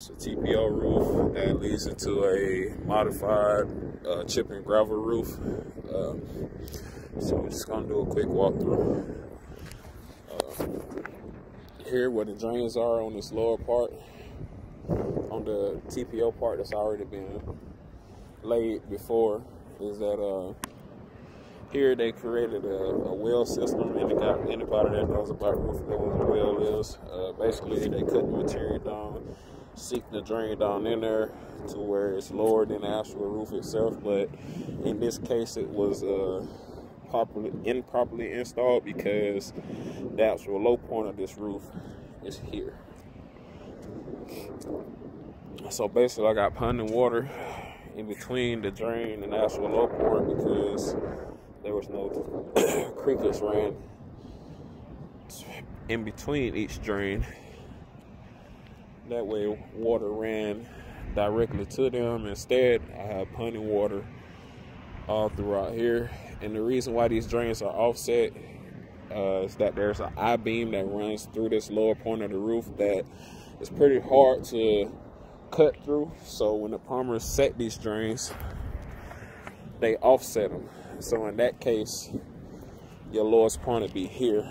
It's a TPO roof that leads into a modified uh, chip and gravel roof. Uh, so we're just gonna do a quick walkthrough. Uh, here where the drains are on this lower part, on the TPO part that's already been laid before, is that uh, here they created a, a well system. And got anybody that knows about roof know what a well is. Uh, basically, they cut the material down seek the drain down in there to where it's lower than the actual roof itself. But in this case, it was uh, properly improperly installed because the actual low point of this roof is here. So basically, I got ponding water in between the drain and the actual low point because there was no crickets ran in between each drain that way, water ran directly to them. Instead, I have ponding water all throughout here. And the reason why these drains are offset uh, is that there's an I beam that runs through this lower point of the roof that is pretty hard to cut through. So when the plumbers set these drains, they offset them. So in that case, your lowest point would be here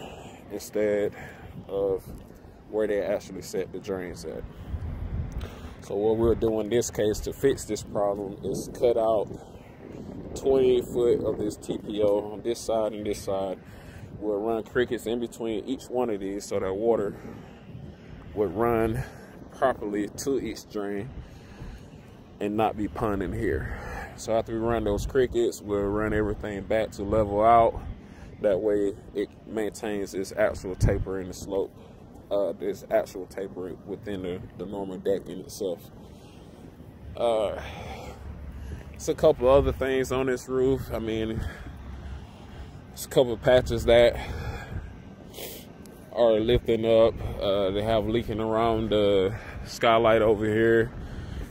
instead of where they actually set the drains at. So what we're doing in this case to fix this problem is cut out 20 foot of this TPO on this side and this side. We'll run crickets in between each one of these so that water would run properly to each drain and not be ponding here. So after we run those crickets, we'll run everything back to level out. That way it maintains its actual taper in the slope uh, this actual taper within the, the normal deck in itself. Uh, it's a couple other things on this roof. I mean, it's a couple patches that are lifting up. Uh, they have leaking around the skylight over here.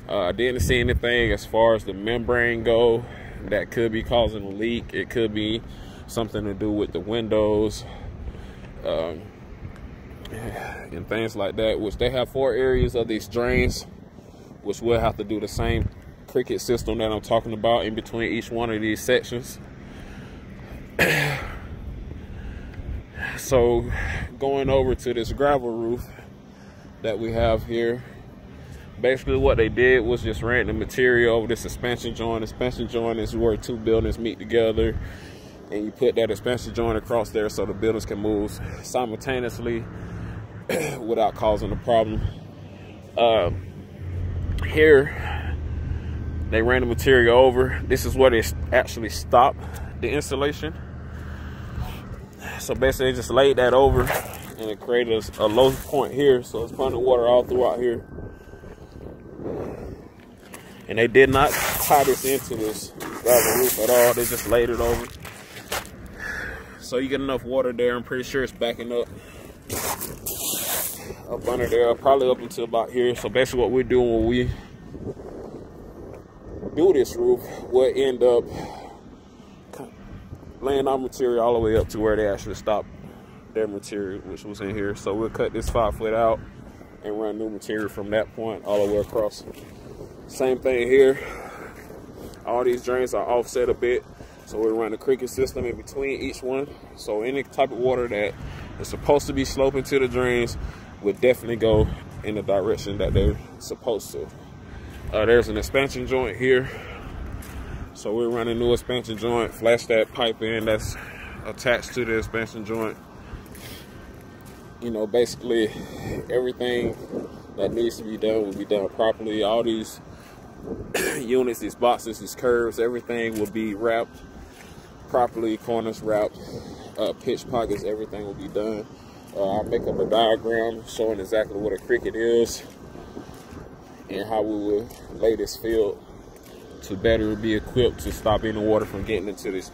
Uh, I didn't see anything as far as the membrane go that could be causing a leak. It could be something to do with the windows. Um, and things like that, which they have four areas of these drains, which we'll have to do the same cricket system that I'm talking about in between each one of these sections. so going over to this gravel roof that we have here, basically what they did was just ran the material over the suspension joint. Suspension joint is where two buildings meet together and you put that expansion joint across there so the buildings can move simultaneously without causing a problem. Uh, here, they ran the material over. This is where they actually stopped the installation. So basically, they just laid that over and it created a, a low point here. So it's ponding water all throughout here. And they did not tie this into this gravel roof at all. They just laid it over. So you get enough water there. I'm pretty sure it's backing up up under there, probably up until about here. So basically what we're doing when we do this roof, we'll end up laying our material all the way up to where they actually stop their material, which was in here. So we'll cut this five foot out and run new material from that point all the way across. Same thing here. All these drains are offset a bit. So we run the cricket system in between each one. So any type of water that is supposed to be sloping to the drains would definitely go in the direction that they're supposed to. Uh, there's an expansion joint here. So we're running new expansion joint, flash that pipe in that's attached to the expansion joint. You know, basically everything that needs to be done will be done properly. All these units, these boxes, these curbs, everything will be wrapped properly, corners wrapped, uh, pitch pockets, everything will be done. Uh, I'll make up a diagram showing exactly what a cricket is and how we will lay this field to better be equipped to stop any water from getting into this